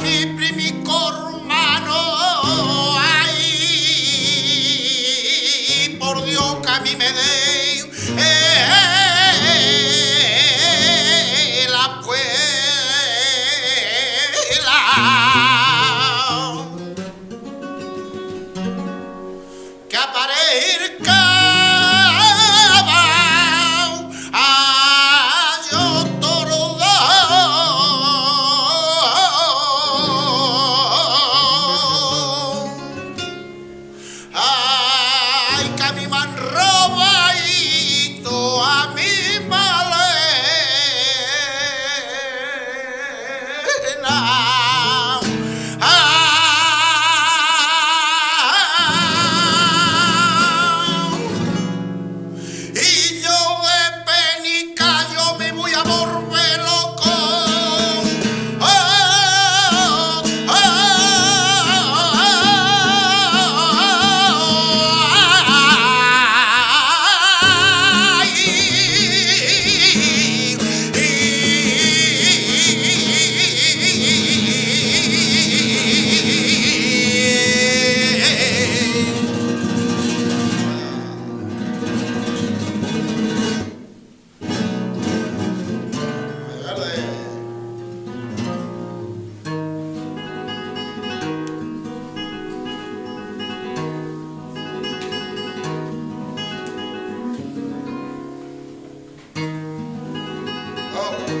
keep amor. Oh.